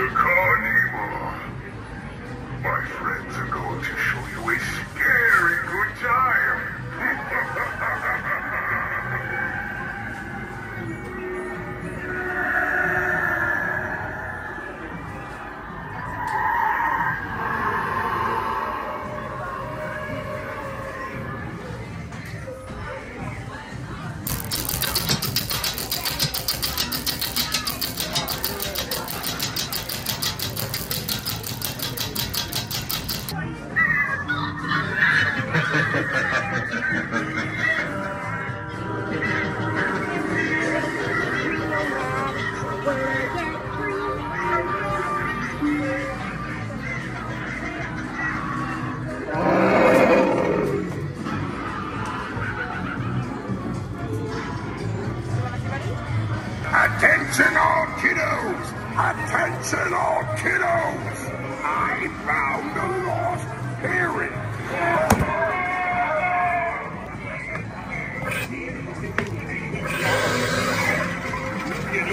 the Carnival. My friends Attention all kiddos! Attention all kiddos! I found a lost parent! Get